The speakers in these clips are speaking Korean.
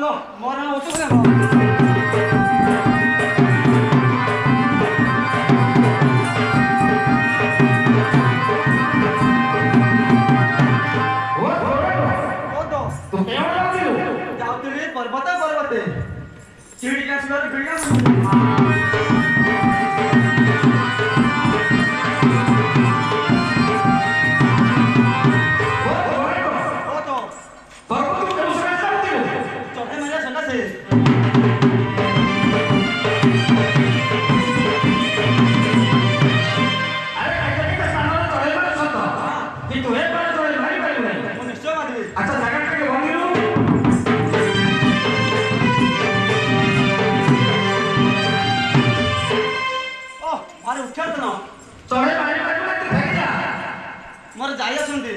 거 뭐라 어쩌고요 뭐. Dude, you guys better bring us some. 알려주면 돼요.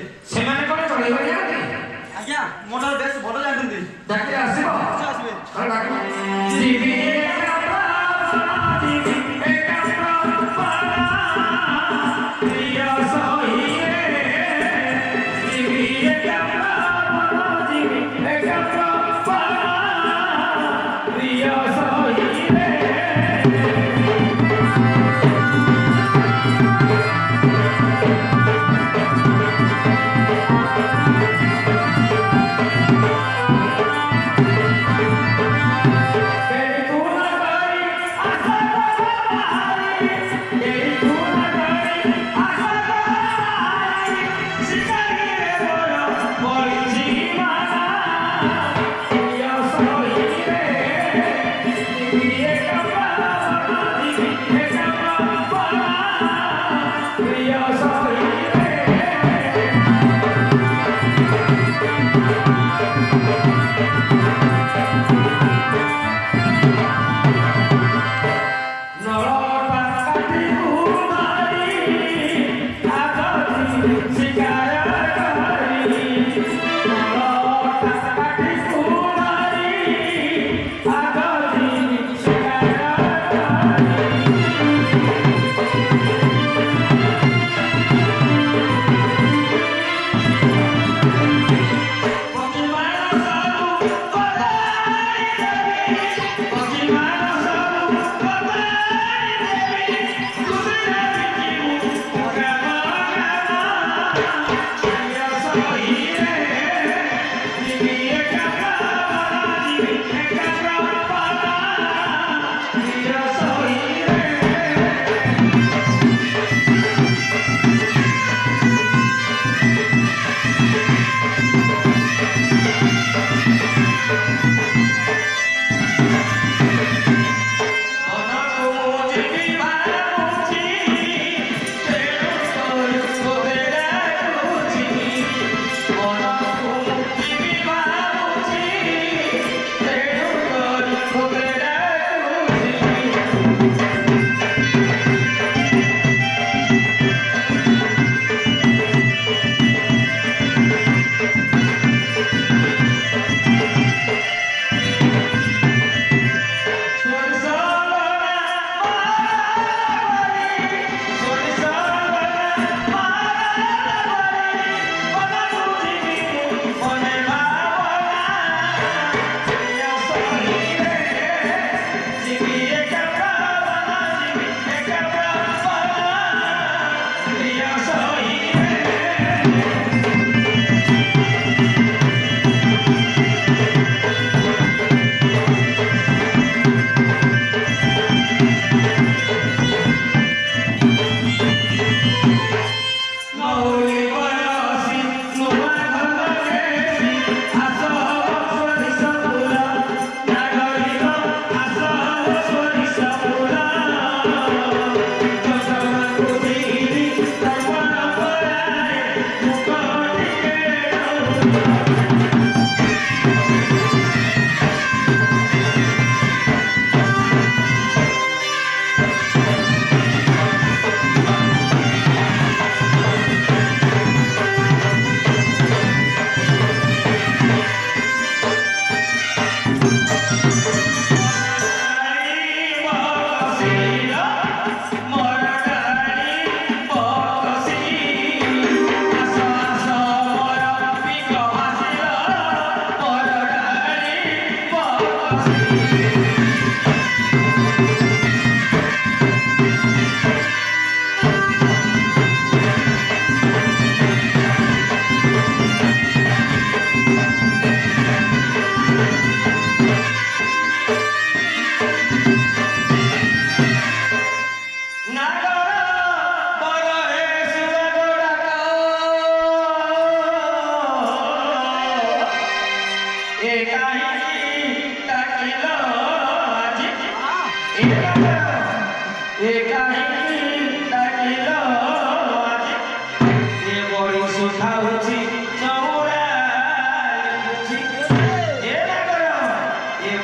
Fica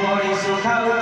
morning so cold.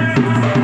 Yeah.